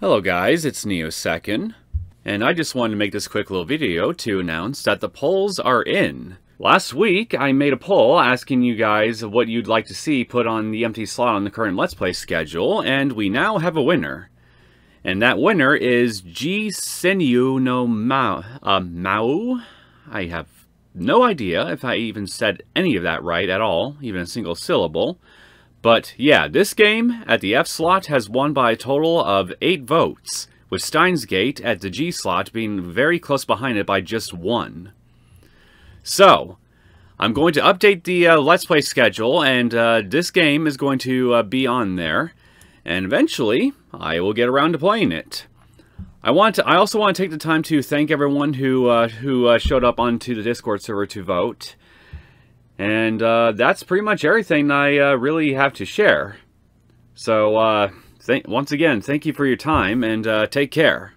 Hello guys, it's Neosekken, and I just wanted to make this quick little video to announce that the polls are in. Last week, I made a poll asking you guys what you'd like to see put on the empty slot on the current Let's Play schedule, and we now have a winner. And that winner is G Senyu no Mao. Uh, Mao? I have no idea if I even said any of that right at all, even a single syllable. But yeah, this game at the F slot has won by a total of 8 votes, with Steins Gate at the G slot being very close behind it by just one. So, I'm going to update the uh, Let's Play schedule, and uh, this game is going to uh, be on there, and eventually I will get around to playing it. I want to, I also want to take the time to thank everyone who uh, who uh, showed up onto the Discord server to vote. And uh, that's pretty much everything I uh, really have to share. So, uh, once again, thank you for your time and uh, take care.